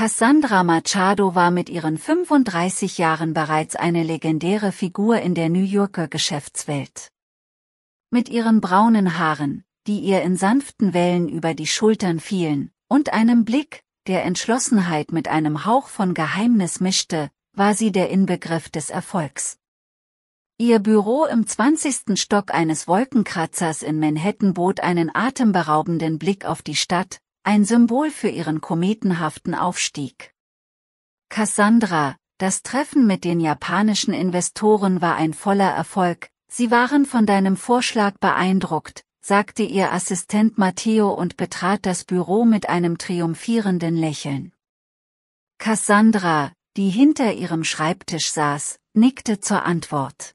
Cassandra Machado war mit ihren 35 Jahren bereits eine legendäre Figur in der New Yorker Geschäftswelt. Mit ihren braunen Haaren, die ihr in sanften Wellen über die Schultern fielen, und einem Blick, der Entschlossenheit mit einem Hauch von Geheimnis mischte, war sie der Inbegriff des Erfolgs. Ihr Büro im 20. Stock eines Wolkenkratzers in Manhattan bot einen atemberaubenden Blick auf die Stadt, ein Symbol für ihren kometenhaften Aufstieg. Cassandra, das Treffen mit den japanischen Investoren war ein voller Erfolg, sie waren von deinem Vorschlag beeindruckt, sagte ihr Assistent Matteo und betrat das Büro mit einem triumphierenden Lächeln. Cassandra, die hinter ihrem Schreibtisch saß, nickte zur Antwort.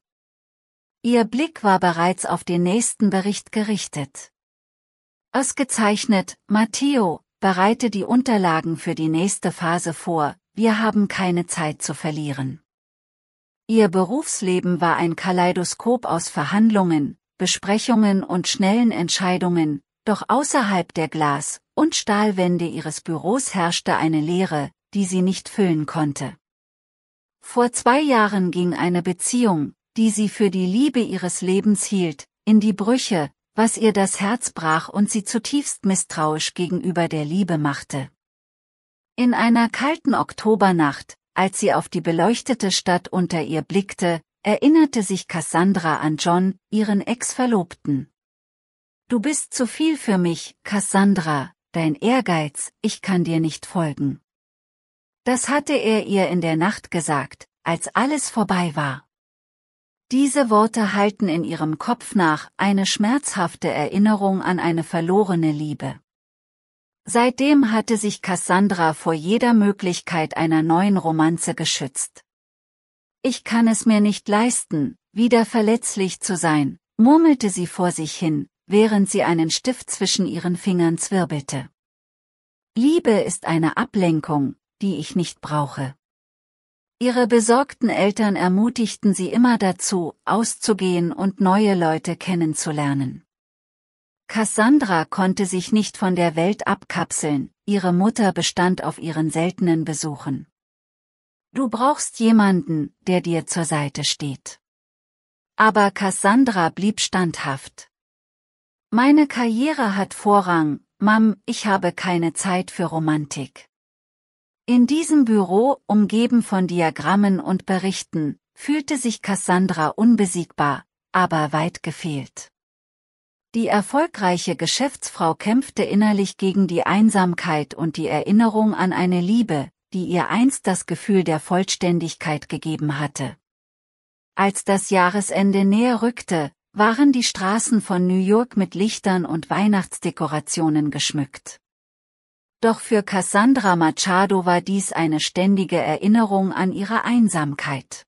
Ihr Blick war bereits auf den nächsten Bericht gerichtet. Ausgezeichnet, Matteo, bereite die Unterlagen für die nächste Phase vor, wir haben keine Zeit zu verlieren. Ihr Berufsleben war ein Kaleidoskop aus Verhandlungen, Besprechungen und schnellen Entscheidungen, doch außerhalb der Glas- und Stahlwände ihres Büros herrschte eine Leere, die sie nicht füllen konnte. Vor zwei Jahren ging eine Beziehung, die sie für die Liebe ihres Lebens hielt, in die Brüche, was ihr das Herz brach und sie zutiefst misstrauisch gegenüber der Liebe machte. In einer kalten Oktobernacht, als sie auf die beleuchtete Stadt unter ihr blickte, erinnerte sich Cassandra an John, ihren Ex-Verlobten. Du bist zu viel für mich, Cassandra, dein Ehrgeiz, ich kann dir nicht folgen. Das hatte er ihr in der Nacht gesagt, als alles vorbei war. Diese Worte halten in ihrem Kopf nach eine schmerzhafte Erinnerung an eine verlorene Liebe. Seitdem hatte sich Cassandra vor jeder Möglichkeit einer neuen Romanze geschützt. Ich kann es mir nicht leisten, wieder verletzlich zu sein, murmelte sie vor sich hin, während sie einen Stift zwischen ihren Fingern zwirbelte. Liebe ist eine Ablenkung, die ich nicht brauche. Ihre besorgten Eltern ermutigten sie immer dazu, auszugehen und neue Leute kennenzulernen. Cassandra konnte sich nicht von der Welt abkapseln, ihre Mutter bestand auf ihren seltenen Besuchen. Du brauchst jemanden, der dir zur Seite steht. Aber Cassandra blieb standhaft. Meine Karriere hat Vorrang, Mam, ich habe keine Zeit für Romantik. In diesem Büro, umgeben von Diagrammen und Berichten, fühlte sich Cassandra unbesiegbar, aber weit gefehlt. Die erfolgreiche Geschäftsfrau kämpfte innerlich gegen die Einsamkeit und die Erinnerung an eine Liebe, die ihr einst das Gefühl der Vollständigkeit gegeben hatte. Als das Jahresende näher rückte, waren die Straßen von New York mit Lichtern und Weihnachtsdekorationen geschmückt. Doch für Cassandra Machado war dies eine ständige Erinnerung an ihre Einsamkeit.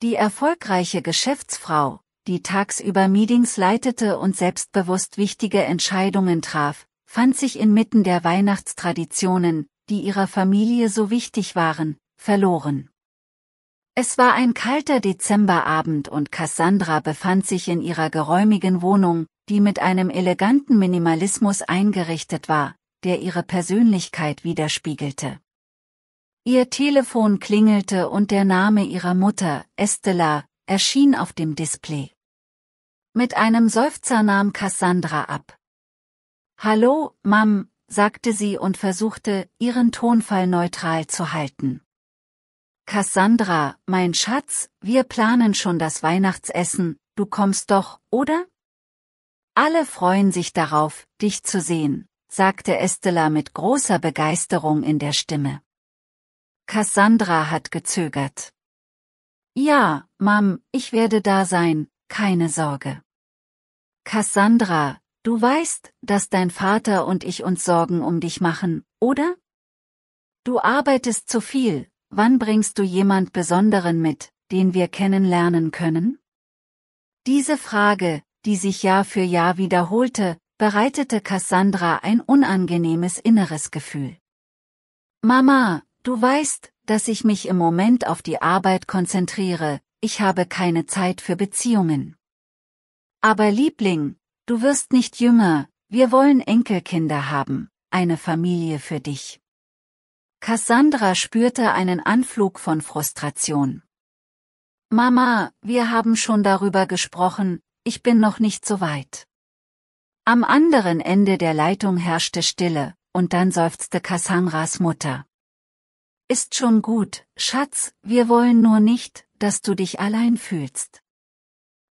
Die erfolgreiche Geschäftsfrau, die tagsüber Meetings leitete und selbstbewusst wichtige Entscheidungen traf, fand sich inmitten der Weihnachtstraditionen, die ihrer Familie so wichtig waren, verloren. Es war ein kalter Dezemberabend und Cassandra befand sich in ihrer geräumigen Wohnung, die mit einem eleganten Minimalismus eingerichtet war, der ihre Persönlichkeit widerspiegelte. Ihr Telefon klingelte und der Name ihrer Mutter, Estella, erschien auf dem Display. Mit einem Seufzer nahm Cassandra ab. Hallo, Mam, sagte sie und versuchte, ihren Tonfall neutral zu halten. Cassandra, mein Schatz, wir planen schon das Weihnachtsessen, du kommst doch, oder? Alle freuen sich darauf, dich zu sehen sagte Estella mit großer Begeisterung in der Stimme. Cassandra hat gezögert. Ja, Mam, ich werde da sein, keine Sorge. Cassandra, du weißt, dass dein Vater und ich uns Sorgen um dich machen, oder? Du arbeitest zu viel, wann bringst du jemand Besonderen mit, den wir kennenlernen können? Diese Frage, die sich Jahr für Jahr wiederholte, bereitete Cassandra ein unangenehmes inneres Gefühl. Mama, du weißt, dass ich mich im Moment auf die Arbeit konzentriere, ich habe keine Zeit für Beziehungen. Aber Liebling, du wirst nicht jünger, wir wollen Enkelkinder haben, eine Familie für dich. Cassandra spürte einen Anflug von Frustration. Mama, wir haben schon darüber gesprochen, ich bin noch nicht so weit. Am anderen Ende der Leitung herrschte Stille, und dann seufzte Cassandras Mutter. Ist schon gut, Schatz, wir wollen nur nicht, dass du dich allein fühlst.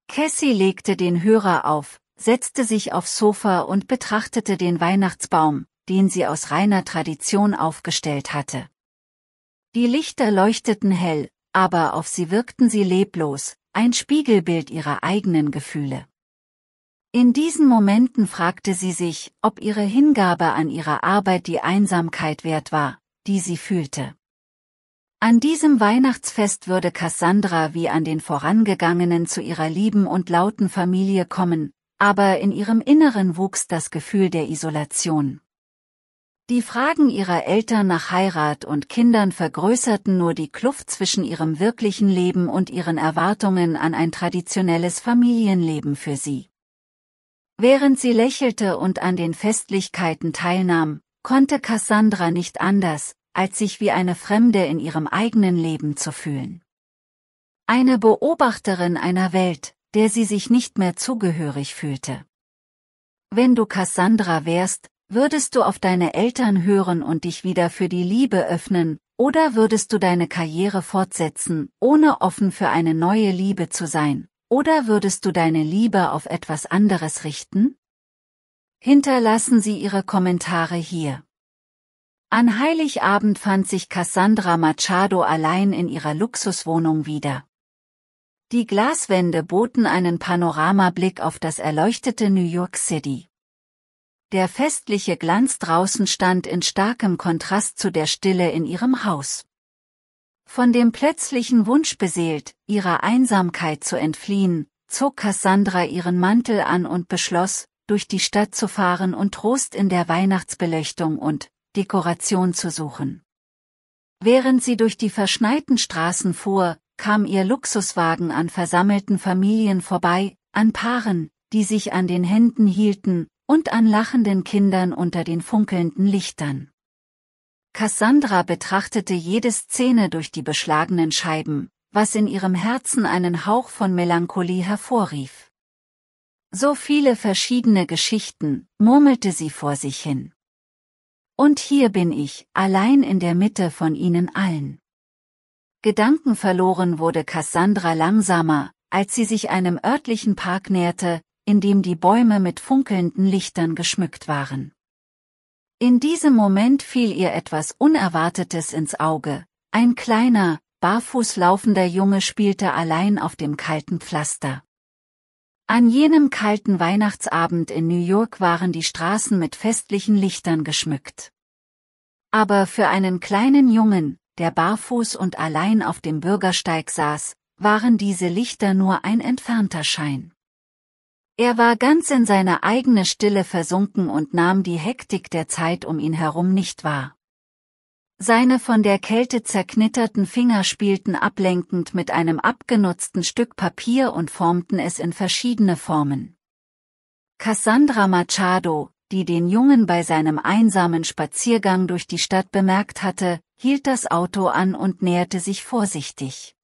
Cassie legte den Hörer auf, setzte sich aufs Sofa und betrachtete den Weihnachtsbaum, den sie aus reiner Tradition aufgestellt hatte. Die Lichter leuchteten hell, aber auf sie wirkten sie leblos, ein Spiegelbild ihrer eigenen Gefühle. In diesen Momenten fragte sie sich, ob ihre Hingabe an ihrer Arbeit die Einsamkeit wert war, die sie fühlte. An diesem Weihnachtsfest würde Cassandra wie an den vorangegangenen zu ihrer lieben und lauten Familie kommen, aber in ihrem Inneren wuchs das Gefühl der Isolation. Die Fragen ihrer Eltern nach Heirat und Kindern vergrößerten nur die Kluft zwischen ihrem wirklichen Leben und ihren Erwartungen an ein traditionelles Familienleben für sie. Während sie lächelte und an den Festlichkeiten teilnahm, konnte Cassandra nicht anders, als sich wie eine Fremde in ihrem eigenen Leben zu fühlen. Eine Beobachterin einer Welt, der sie sich nicht mehr zugehörig fühlte. Wenn du Cassandra wärst, Würdest du auf deine Eltern hören und dich wieder für die Liebe öffnen, oder würdest du deine Karriere fortsetzen, ohne offen für eine neue Liebe zu sein, oder würdest du deine Liebe auf etwas anderes richten? Hinterlassen Sie Ihre Kommentare hier. An Heiligabend fand sich Cassandra Machado allein in ihrer Luxuswohnung wieder. Die Glaswände boten einen Panoramablick auf das erleuchtete New York City. Der festliche Glanz draußen stand in starkem Kontrast zu der Stille in ihrem Haus. Von dem plötzlichen Wunsch beseelt, ihrer Einsamkeit zu entfliehen, zog Cassandra ihren Mantel an und beschloss, durch die Stadt zu fahren und Trost in der Weihnachtsbeleuchtung und Dekoration zu suchen. Während sie durch die verschneiten Straßen fuhr, kam ihr Luxuswagen an versammelten Familien vorbei, an Paaren, die sich an den Händen hielten, und an lachenden Kindern unter den funkelnden Lichtern. Cassandra betrachtete jede Szene durch die beschlagenen Scheiben, was in ihrem Herzen einen Hauch von Melancholie hervorrief. So viele verschiedene Geschichten, murmelte sie vor sich hin. Und hier bin ich, allein in der Mitte von ihnen allen. Gedankenverloren wurde Cassandra langsamer, als sie sich einem örtlichen Park näherte, in dem die Bäume mit funkelnden Lichtern geschmückt waren. In diesem Moment fiel ihr etwas Unerwartetes ins Auge, ein kleiner, barfuß laufender Junge spielte allein auf dem kalten Pflaster. An jenem kalten Weihnachtsabend in New York waren die Straßen mit festlichen Lichtern geschmückt. Aber für einen kleinen Jungen, der barfuß und allein auf dem Bürgersteig saß, waren diese Lichter nur ein entfernter Schein. Er war ganz in seine eigene Stille versunken und nahm die Hektik der Zeit um ihn herum nicht wahr. Seine von der Kälte zerknitterten Finger spielten ablenkend mit einem abgenutzten Stück Papier und formten es in verschiedene Formen. Cassandra Machado, die den Jungen bei seinem einsamen Spaziergang durch die Stadt bemerkt hatte, hielt das Auto an und näherte sich vorsichtig.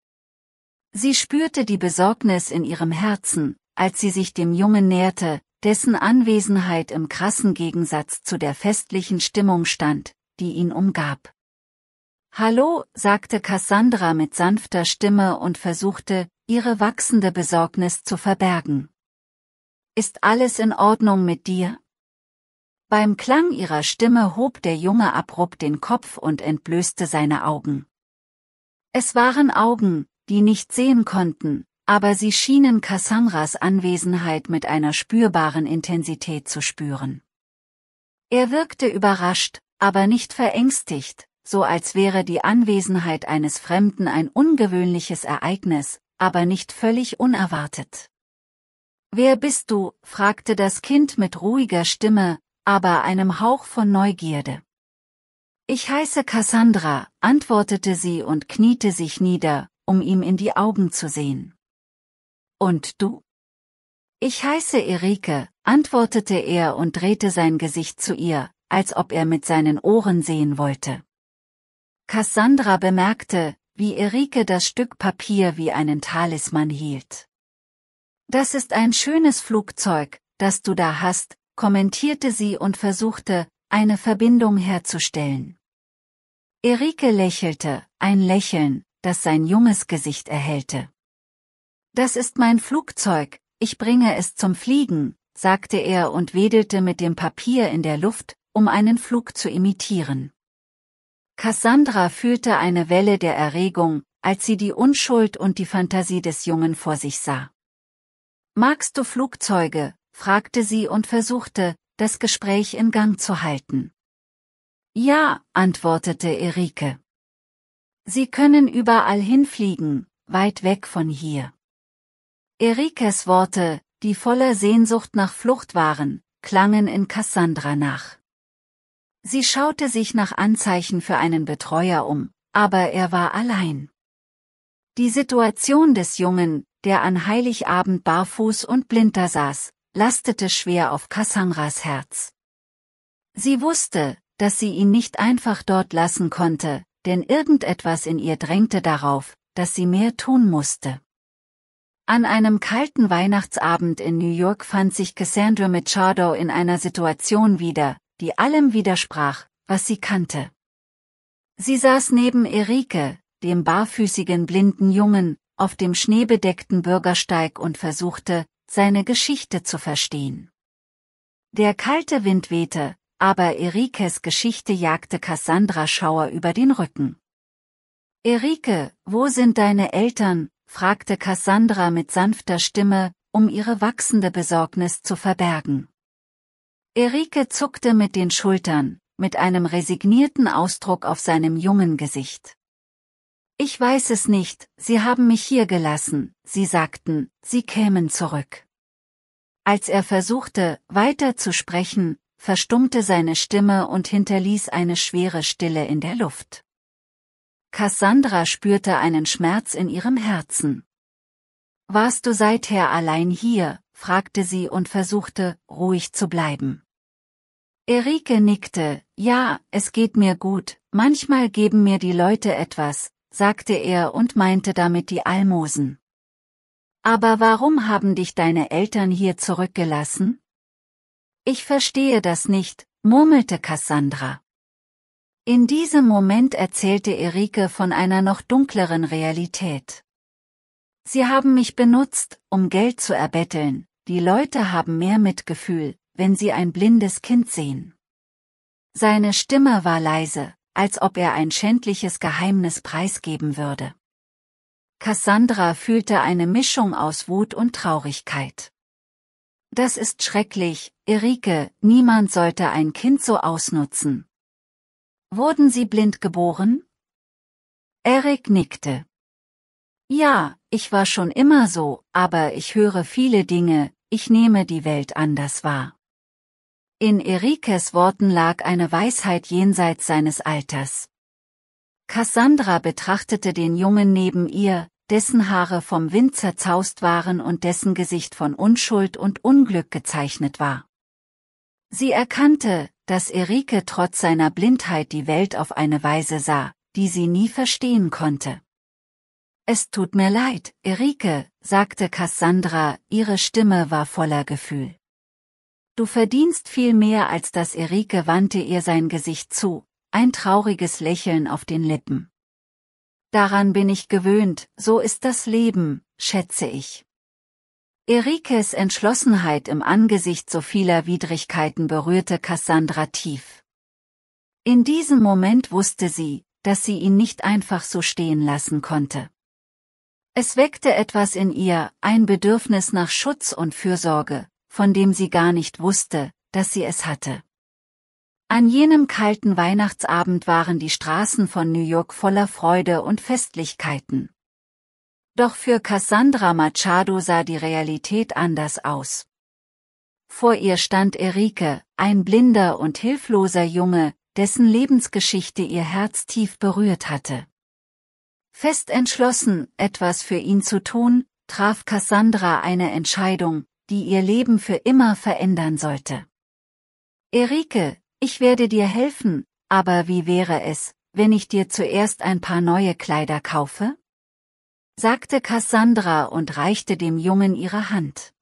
Sie spürte die Besorgnis in ihrem Herzen, als sie sich dem Jungen näherte, dessen Anwesenheit im krassen Gegensatz zu der festlichen Stimmung stand, die ihn umgab. Hallo, sagte Cassandra mit sanfter Stimme und versuchte, ihre wachsende Besorgnis zu verbergen. Ist alles in Ordnung mit dir? Beim Klang ihrer Stimme hob der Junge abrupt den Kopf und entblößte seine Augen. Es waren Augen, die nicht sehen konnten, aber sie schienen Cassandras Anwesenheit mit einer spürbaren Intensität zu spüren. Er wirkte überrascht, aber nicht verängstigt, so als wäre die Anwesenheit eines Fremden ein ungewöhnliches Ereignis, aber nicht völlig unerwartet. Wer bist du? fragte das Kind mit ruhiger Stimme, aber einem Hauch von Neugierde. Ich heiße Cassandra, antwortete sie und kniete sich nieder, um ihm in die Augen zu sehen. Und du? Ich heiße Erike, antwortete er und drehte sein Gesicht zu ihr, als ob er mit seinen Ohren sehen wollte. Cassandra bemerkte, wie Erike das Stück Papier wie einen Talisman hielt. Das ist ein schönes Flugzeug, das du da hast, kommentierte sie und versuchte, eine Verbindung herzustellen. Erike lächelte, ein Lächeln, das sein junges Gesicht erhellte. Das ist mein Flugzeug, ich bringe es zum Fliegen, sagte er und wedelte mit dem Papier in der Luft, um einen Flug zu imitieren. Cassandra fühlte eine Welle der Erregung, als sie die Unschuld und die Fantasie des Jungen vor sich sah. Magst du Flugzeuge? fragte sie und versuchte, das Gespräch in Gang zu halten. Ja, antwortete Erike. Sie können überall hinfliegen, weit weg von hier. Erikes Worte, die voller Sehnsucht nach Flucht waren, klangen in Cassandra nach. Sie schaute sich nach Anzeichen für einen Betreuer um, aber er war allein. Die Situation des Jungen, der an Heiligabend barfuß und blinter saß, lastete schwer auf Cassandras Herz. Sie wusste, dass sie ihn nicht einfach dort lassen konnte, denn irgendetwas in ihr drängte darauf, dass sie mehr tun musste. An einem kalten Weihnachtsabend in New York fand sich Cassandra Machado in einer Situation wieder, die allem widersprach, was sie kannte. Sie saß neben Erike, dem barfüßigen blinden Jungen, auf dem schneebedeckten Bürgersteig und versuchte, seine Geschichte zu verstehen. Der kalte Wind wehte, aber Erikes Geschichte jagte Cassandra Schauer über den Rücken. Erike, wo sind deine Eltern? Fragte Cassandra mit sanfter Stimme, um ihre wachsende Besorgnis zu verbergen. Erike zuckte mit den Schultern, mit einem resignierten Ausdruck auf seinem jungen Gesicht. Ich weiß es nicht, Sie haben mich hier gelassen, Sie sagten, Sie kämen zurück. Als er versuchte, weiter zu sprechen, verstummte seine Stimme und hinterließ eine schwere Stille in der Luft. Cassandra spürte einen Schmerz in ihrem Herzen. Warst du seither allein hier? fragte sie und versuchte, ruhig zu bleiben. Erike nickte, ja, es geht mir gut, manchmal geben mir die Leute etwas, sagte er und meinte damit die Almosen. Aber warum haben dich deine Eltern hier zurückgelassen? Ich verstehe das nicht, murmelte Cassandra. In diesem Moment erzählte Erike von einer noch dunkleren Realität. Sie haben mich benutzt, um Geld zu erbetteln, die Leute haben mehr Mitgefühl, wenn sie ein blindes Kind sehen. Seine Stimme war leise, als ob er ein schändliches Geheimnis preisgeben würde. Cassandra fühlte eine Mischung aus Wut und Traurigkeit. Das ist schrecklich, Erike, niemand sollte ein Kind so ausnutzen. Wurden Sie blind geboren? Erik nickte. Ja, ich war schon immer so, aber ich höre viele Dinge, ich nehme die Welt anders wahr. In Erikes Worten lag eine Weisheit jenseits seines Alters. Cassandra betrachtete den Jungen neben ihr, dessen Haare vom Wind zerzaust waren und dessen Gesicht von Unschuld und Unglück gezeichnet war. Sie erkannte, dass Erike trotz seiner Blindheit die Welt auf eine Weise sah, die sie nie verstehen konnte. Es tut mir leid, Erike, sagte Cassandra, ihre Stimme war voller Gefühl. Du verdienst viel mehr als das Erike wandte ihr sein Gesicht zu, ein trauriges Lächeln auf den Lippen. Daran bin ich gewöhnt, so ist das Leben, schätze ich. Erikes Entschlossenheit im Angesicht so vieler Widrigkeiten berührte Cassandra tief. In diesem Moment wusste sie, dass sie ihn nicht einfach so stehen lassen konnte. Es weckte etwas in ihr, ein Bedürfnis nach Schutz und Fürsorge, von dem sie gar nicht wusste, dass sie es hatte. An jenem kalten Weihnachtsabend waren die Straßen von New York voller Freude und Festlichkeiten. Doch für Cassandra Machado sah die Realität anders aus. Vor ihr stand Erike, ein blinder und hilfloser Junge, dessen Lebensgeschichte ihr Herz tief berührt hatte. Fest entschlossen, etwas für ihn zu tun, traf Cassandra eine Entscheidung, die ihr Leben für immer verändern sollte. Erike, ich werde dir helfen, aber wie wäre es, wenn ich dir zuerst ein paar neue Kleider kaufe? Sagte Cassandra und reichte dem Jungen ihre Hand.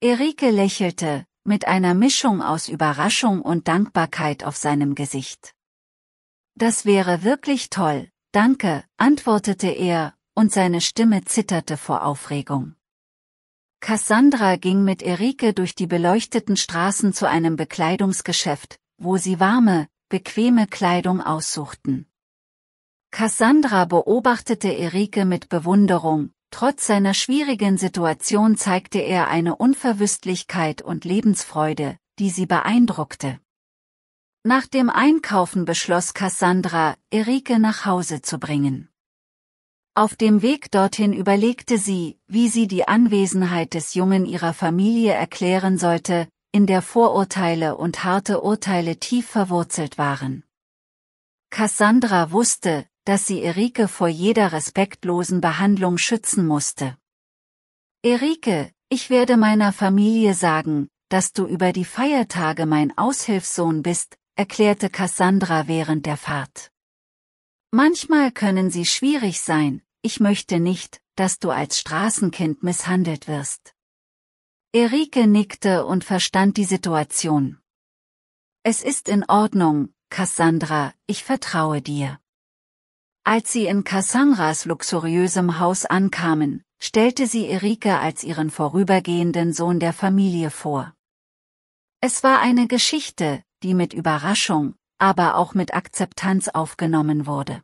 Erike lächelte, mit einer Mischung aus Überraschung und Dankbarkeit auf seinem Gesicht. Das wäre wirklich toll, danke, antwortete er, und seine Stimme zitterte vor Aufregung. Cassandra ging mit Erike durch die beleuchteten Straßen zu einem Bekleidungsgeschäft, wo sie warme, bequeme Kleidung aussuchten. Cassandra beobachtete Erike mit Bewunderung, trotz seiner schwierigen Situation zeigte er eine Unverwüstlichkeit und Lebensfreude, die sie beeindruckte. Nach dem Einkaufen beschloss Cassandra, Erike nach Hause zu bringen. Auf dem Weg dorthin überlegte sie, wie sie die Anwesenheit des Jungen ihrer Familie erklären sollte, in der Vorurteile und harte Urteile tief verwurzelt waren. Cassandra wusste, dass sie Erike vor jeder respektlosen Behandlung schützen musste. Erike, ich werde meiner Familie sagen, dass du über die Feiertage mein Aushilfssohn bist, erklärte Cassandra während der Fahrt. Manchmal können sie schwierig sein, ich möchte nicht, dass du als Straßenkind misshandelt wirst. Erike nickte und verstand die Situation. Es ist in Ordnung, Cassandra, ich vertraue dir. Als sie in Cassandras luxuriösem Haus ankamen, stellte sie Erike als ihren vorübergehenden Sohn der Familie vor. Es war eine Geschichte, die mit Überraschung, aber auch mit Akzeptanz aufgenommen wurde.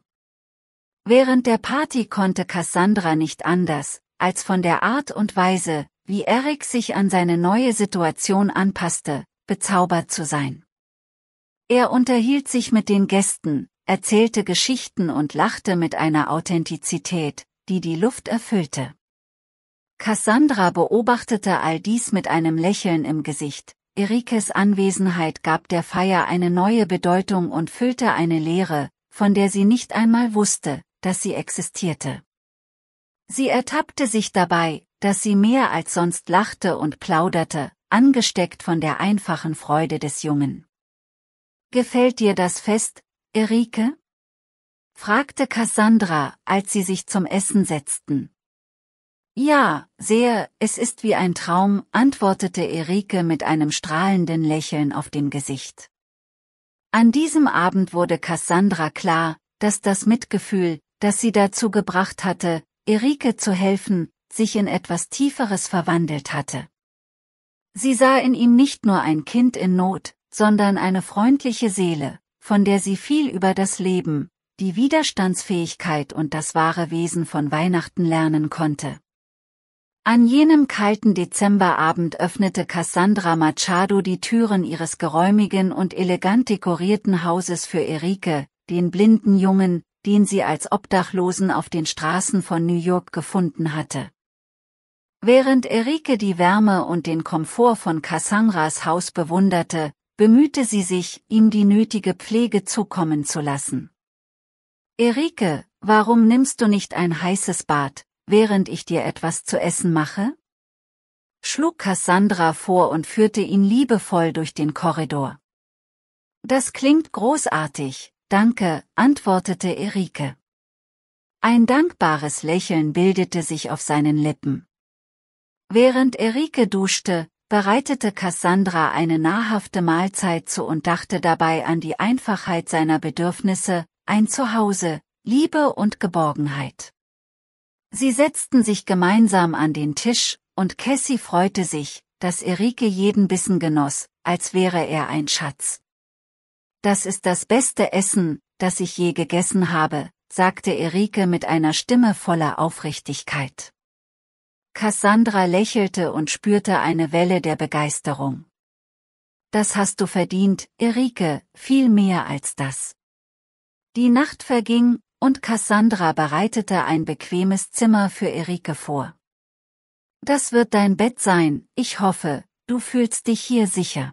Während der Party konnte Cassandra nicht anders, als von der Art und Weise, wie Eric sich an seine neue Situation anpasste, bezaubert zu sein. Er unterhielt sich mit den Gästen, erzählte Geschichten und lachte mit einer Authentizität, die die Luft erfüllte. Cassandra beobachtete all dies mit einem Lächeln im Gesicht. Erikes Anwesenheit gab der Feier eine neue Bedeutung und füllte eine Leere, von der sie nicht einmal wusste, dass sie existierte. Sie ertappte sich dabei, dass sie mehr als sonst lachte und plauderte, angesteckt von der einfachen Freude des Jungen. Gefällt dir das Fest, Erike? fragte Cassandra, als sie sich zum Essen setzten. Ja, sehr, es ist wie ein Traum, antwortete Erike mit einem strahlenden Lächeln auf dem Gesicht. An diesem Abend wurde Cassandra klar, dass das Mitgefühl, das sie dazu gebracht hatte, Erike zu helfen, sich in etwas Tieferes verwandelt hatte. Sie sah in ihm nicht nur ein Kind in Not, sondern eine freundliche Seele, von der sie viel über das Leben, die Widerstandsfähigkeit und das wahre Wesen von Weihnachten lernen konnte. An jenem kalten Dezemberabend öffnete Cassandra Machado die Türen ihres geräumigen und elegant dekorierten Hauses für Erike, den blinden Jungen, den sie als Obdachlosen auf den Straßen von New York gefunden hatte. Während Erike die Wärme und den Komfort von Cassandras Haus bewunderte, bemühte sie sich, ihm die nötige Pflege zukommen zu lassen. Erike, warum nimmst du nicht ein heißes Bad, während ich dir etwas zu essen mache? schlug Cassandra vor und führte ihn liebevoll durch den Korridor. Das klingt großartig, danke, antwortete Erike. Ein dankbares Lächeln bildete sich auf seinen Lippen. Während Erike duschte, bereitete Cassandra eine nahrhafte Mahlzeit zu und dachte dabei an die Einfachheit seiner Bedürfnisse, ein Zuhause, Liebe und Geborgenheit. Sie setzten sich gemeinsam an den Tisch, und Cassie freute sich, dass Erike jeden Bissen genoss, als wäre er ein Schatz. Das ist das beste Essen, das ich je gegessen habe, sagte Erike mit einer Stimme voller Aufrichtigkeit. Cassandra lächelte und spürte eine Welle der Begeisterung. Das hast du verdient, Erike, viel mehr als das. Die Nacht verging, und Cassandra bereitete ein bequemes Zimmer für Erike vor. Das wird dein Bett sein, ich hoffe, du fühlst dich hier sicher.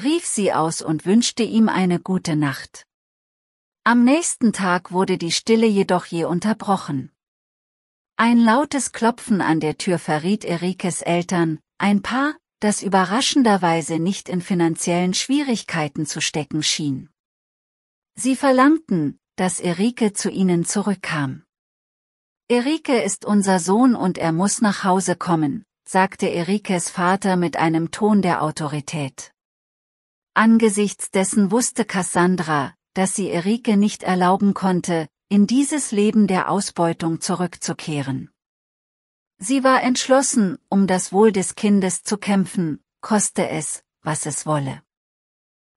Rief sie aus und wünschte ihm eine gute Nacht. Am nächsten Tag wurde die Stille jedoch je unterbrochen. Ein lautes Klopfen an der Tür verriet Erikes Eltern, ein Paar, das überraschenderweise nicht in finanziellen Schwierigkeiten zu stecken schien. Sie verlangten, dass Erike zu ihnen zurückkam. Erike ist unser Sohn und er muss nach Hause kommen, sagte Erikes Vater mit einem Ton der Autorität. Angesichts dessen wusste Cassandra, dass sie Erike nicht erlauben konnte, in dieses Leben der Ausbeutung zurückzukehren. Sie war entschlossen, um das Wohl des Kindes zu kämpfen, koste es, was es wolle.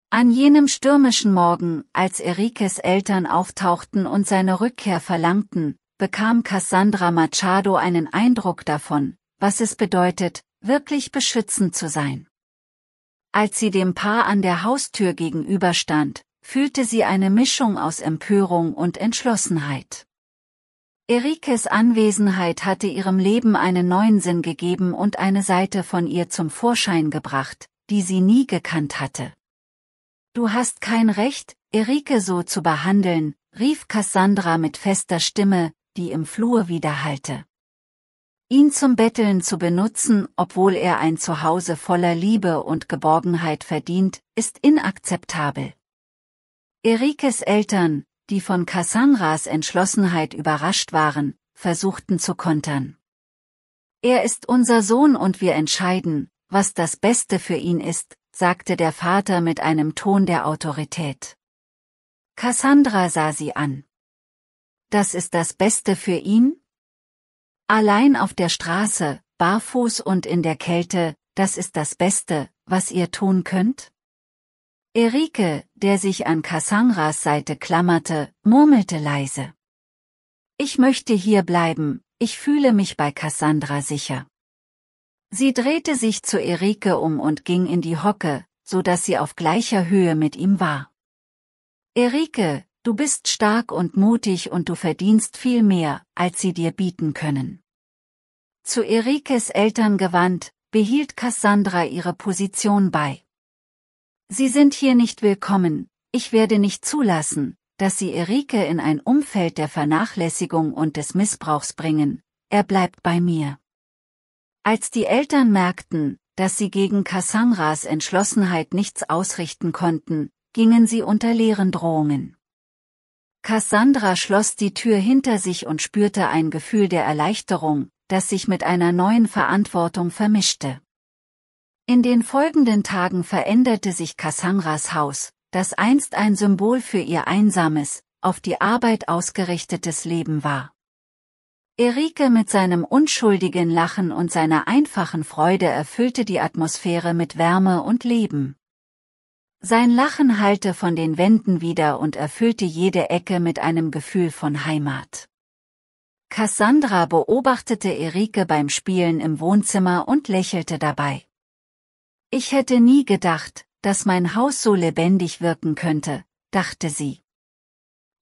An jenem stürmischen Morgen, als Erikes Eltern auftauchten und seine Rückkehr verlangten, bekam Cassandra Machado einen Eindruck davon, was es bedeutet, wirklich beschützend zu sein. Als sie dem Paar an der Haustür gegenüberstand, fühlte sie eine Mischung aus Empörung und Entschlossenheit. Erikes Anwesenheit hatte ihrem Leben einen neuen Sinn gegeben und eine Seite von ihr zum Vorschein gebracht, die sie nie gekannt hatte. Du hast kein Recht, Erike so zu behandeln, rief Cassandra mit fester Stimme, die im Flur widerhallte. Ihn zum Betteln zu benutzen, obwohl er ein Zuhause voller Liebe und Geborgenheit verdient, ist inakzeptabel. Erikes Eltern, die von Cassandras Entschlossenheit überrascht waren, versuchten zu kontern. Er ist unser Sohn und wir entscheiden, was das Beste für ihn ist, sagte der Vater mit einem Ton der Autorität. Cassandra sah sie an. Das ist das Beste für ihn? Allein auf der Straße, barfuß und in der Kälte, das ist das Beste, was ihr tun könnt? Erike, der sich an Cassandras Seite klammerte, murmelte leise. Ich möchte hier bleiben, ich fühle mich bei Cassandra sicher. Sie drehte sich zu Erike um und ging in die Hocke, so dass sie auf gleicher Höhe mit ihm war. Erike, du bist stark und mutig und du verdienst viel mehr, als sie dir bieten können. Zu Erikes Eltern gewandt, behielt Cassandra ihre Position bei. Sie sind hier nicht willkommen, ich werde nicht zulassen, dass sie Erike in ein Umfeld der Vernachlässigung und des Missbrauchs bringen, er bleibt bei mir. Als die Eltern merkten, dass sie gegen Cassandras Entschlossenheit nichts ausrichten konnten, gingen sie unter leeren Drohungen. Cassandra schloss die Tür hinter sich und spürte ein Gefühl der Erleichterung, das sich mit einer neuen Verantwortung vermischte. In den folgenden Tagen veränderte sich Cassandras Haus, das einst ein Symbol für ihr einsames, auf die Arbeit ausgerichtetes Leben war. Erike mit seinem unschuldigen Lachen und seiner einfachen Freude erfüllte die Atmosphäre mit Wärme und Leben. Sein Lachen hallte von den Wänden wieder und erfüllte jede Ecke mit einem Gefühl von Heimat. Cassandra beobachtete Erike beim Spielen im Wohnzimmer und lächelte dabei. Ich hätte nie gedacht, dass mein Haus so lebendig wirken könnte, dachte sie.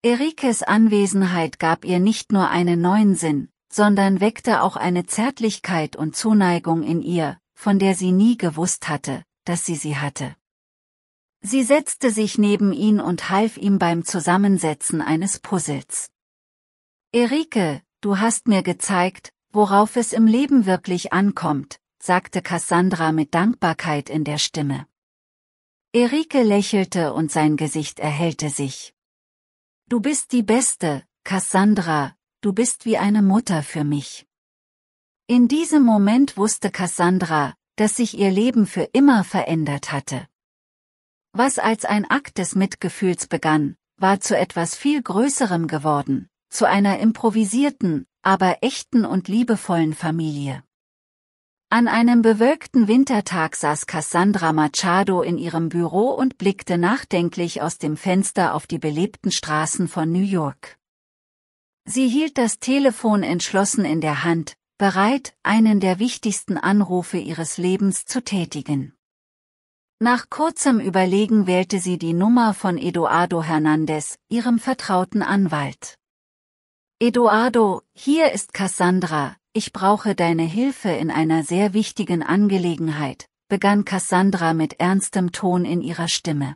Erikes Anwesenheit gab ihr nicht nur einen neuen Sinn, sondern weckte auch eine Zärtlichkeit und Zuneigung in ihr, von der sie nie gewusst hatte, dass sie sie hatte. Sie setzte sich neben ihn und half ihm beim Zusammensetzen eines Puzzles. Erike, du hast mir gezeigt, worauf es im Leben wirklich ankommt, sagte Cassandra mit Dankbarkeit in der Stimme. Erike lächelte und sein Gesicht erhellte sich. Du bist die Beste, Cassandra, du bist wie eine Mutter für mich. In diesem Moment wusste Cassandra, dass sich ihr Leben für immer verändert hatte. Was als ein Akt des Mitgefühls begann, war zu etwas viel Größerem geworden, zu einer improvisierten, aber echten und liebevollen Familie. An einem bewölkten Wintertag saß Cassandra Machado in ihrem Büro und blickte nachdenklich aus dem Fenster auf die belebten Straßen von New York. Sie hielt das Telefon entschlossen in der Hand, bereit, einen der wichtigsten Anrufe ihres Lebens zu tätigen. Nach kurzem Überlegen wählte sie die Nummer von Eduardo Hernandez, ihrem vertrauten Anwalt. Eduardo, hier ist Cassandra, ich brauche deine Hilfe in einer sehr wichtigen Angelegenheit, begann Cassandra mit ernstem Ton in ihrer Stimme.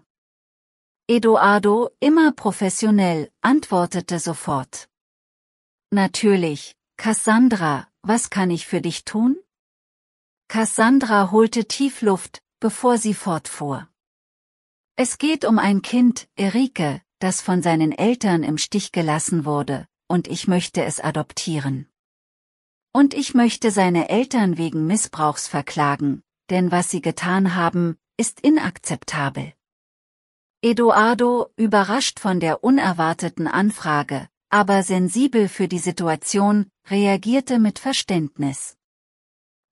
Eduardo, immer professionell, antwortete sofort. Natürlich, Cassandra, was kann ich für dich tun? Cassandra holte tief Luft, bevor sie fortfuhr. Es geht um ein Kind, Erike, das von seinen Eltern im Stich gelassen wurde, und ich möchte es adoptieren. Und ich möchte seine Eltern wegen Missbrauchs verklagen, denn was sie getan haben, ist inakzeptabel. Eduardo, überrascht von der unerwarteten Anfrage, aber sensibel für die Situation, reagierte mit Verständnis.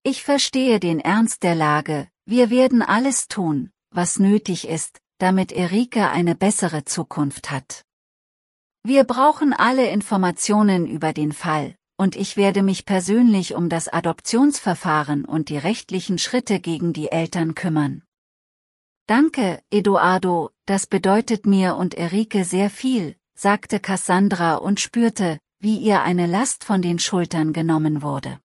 Ich verstehe den Ernst der Lage, wir werden alles tun, was nötig ist, damit Erika eine bessere Zukunft hat. Wir brauchen alle Informationen über den Fall, und ich werde mich persönlich um das Adoptionsverfahren und die rechtlichen Schritte gegen die Eltern kümmern. Danke, Eduardo, das bedeutet mir und Erike sehr viel, sagte Cassandra und spürte, wie ihr eine Last von den Schultern genommen wurde.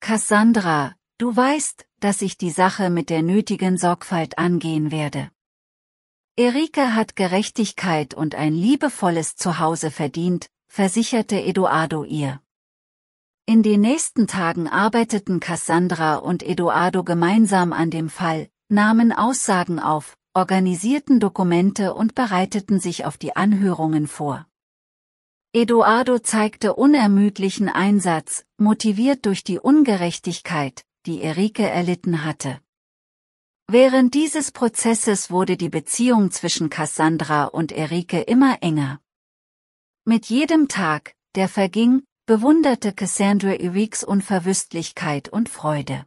Cassandra, du weißt, dass ich die Sache mit der nötigen Sorgfalt angehen werde. Erika hat Gerechtigkeit und ein liebevolles Zuhause verdient, versicherte Eduardo ihr. In den nächsten Tagen arbeiteten Cassandra und Eduardo gemeinsam an dem Fall, nahmen Aussagen auf, organisierten Dokumente und bereiteten sich auf die Anhörungen vor. Eduardo zeigte unermüdlichen Einsatz, motiviert durch die Ungerechtigkeit, die Erike erlitten hatte. Während dieses Prozesses wurde die Beziehung zwischen Cassandra und Erike immer enger. Mit jedem Tag, der verging, bewunderte Cassandra Eriks Unverwüstlichkeit und Freude.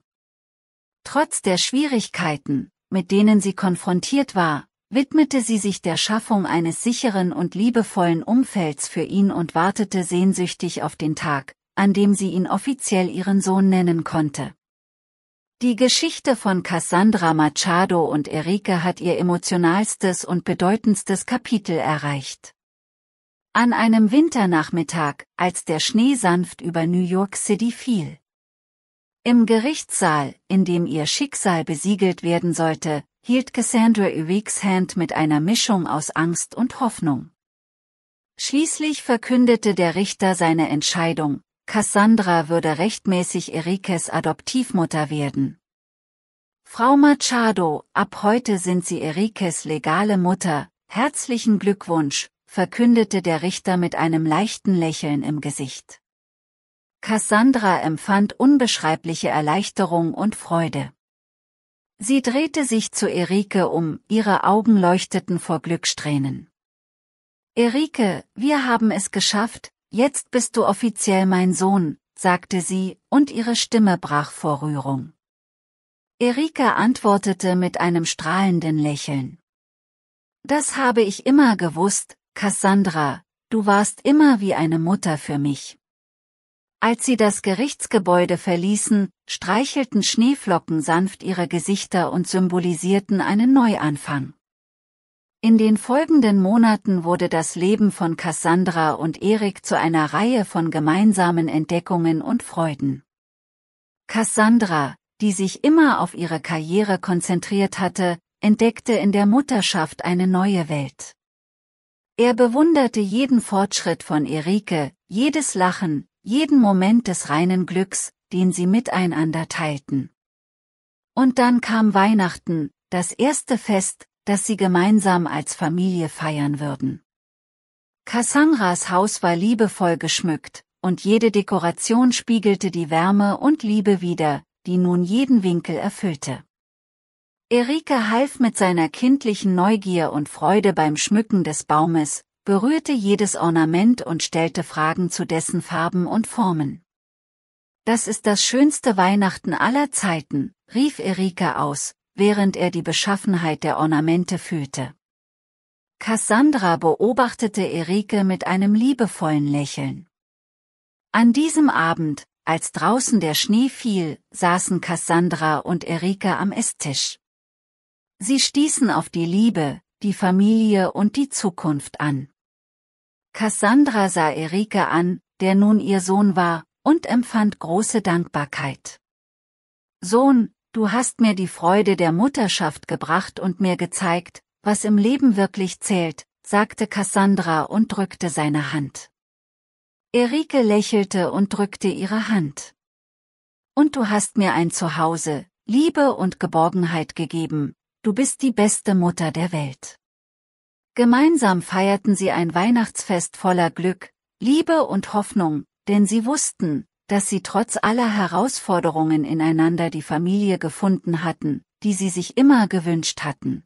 Trotz der Schwierigkeiten, mit denen sie konfrontiert war, widmete sie sich der Schaffung eines sicheren und liebevollen Umfelds für ihn und wartete sehnsüchtig auf den Tag, an dem sie ihn offiziell ihren Sohn nennen konnte. Die Geschichte von Cassandra Machado und Erika hat ihr emotionalstes und bedeutendstes Kapitel erreicht. An einem Winternachmittag, als der Schnee sanft über New York City fiel. Im Gerichtssaal, in dem ihr Schicksal besiegelt werden sollte, hielt Cassandra Eriks Hand mit einer Mischung aus Angst und Hoffnung. Schließlich verkündete der Richter seine Entscheidung, Cassandra würde rechtmäßig Erikes Adoptivmutter werden. Frau Machado, ab heute sind Sie Erikes legale Mutter, herzlichen Glückwunsch, verkündete der Richter mit einem leichten Lächeln im Gesicht. Cassandra empfand unbeschreibliche Erleichterung und Freude. Sie drehte sich zu Erike um, ihre Augen leuchteten vor Glückstränen. Erike, wir haben es geschafft, Jetzt bist du offiziell mein Sohn, sagte sie, und ihre Stimme brach vor Rührung. Erika antwortete mit einem strahlenden Lächeln. Das habe ich immer gewusst, Cassandra, du warst immer wie eine Mutter für mich. Als sie das Gerichtsgebäude verließen, streichelten Schneeflocken sanft ihre Gesichter und symbolisierten einen Neuanfang. In den folgenden Monaten wurde das Leben von Cassandra und Erik zu einer Reihe von gemeinsamen Entdeckungen und Freuden. Cassandra, die sich immer auf ihre Karriere konzentriert hatte, entdeckte in der Mutterschaft eine neue Welt. Er bewunderte jeden Fortschritt von Erike, jedes Lachen, jeden Moment des reinen Glücks, den sie miteinander teilten. Und dann kam Weihnachten, das erste Fest, das sie gemeinsam als Familie feiern würden. Cassandras Haus war liebevoll geschmückt, und jede Dekoration spiegelte die Wärme und Liebe wider, die nun jeden Winkel erfüllte. Erika half mit seiner kindlichen Neugier und Freude beim Schmücken des Baumes, berührte jedes Ornament und stellte Fragen zu dessen Farben und Formen. Das ist das schönste Weihnachten aller Zeiten, rief Erika aus, während er die Beschaffenheit der Ornamente fühlte. Cassandra beobachtete Erike mit einem liebevollen Lächeln. An diesem Abend, als draußen der Schnee fiel, saßen Cassandra und Erika am Esstisch. Sie stießen auf die Liebe, die Familie und die Zukunft an. Cassandra sah Erika an, der nun ihr Sohn war, und empfand große Dankbarkeit. Sohn, Du hast mir die Freude der Mutterschaft gebracht und mir gezeigt, was im Leben wirklich zählt, sagte Cassandra und drückte seine Hand. Erike lächelte und drückte ihre Hand. Und du hast mir ein Zuhause, Liebe und Geborgenheit gegeben, du bist die beste Mutter der Welt. Gemeinsam feierten sie ein Weihnachtsfest voller Glück, Liebe und Hoffnung, denn sie wussten, dass sie trotz aller Herausforderungen ineinander die Familie gefunden hatten, die sie sich immer gewünscht hatten.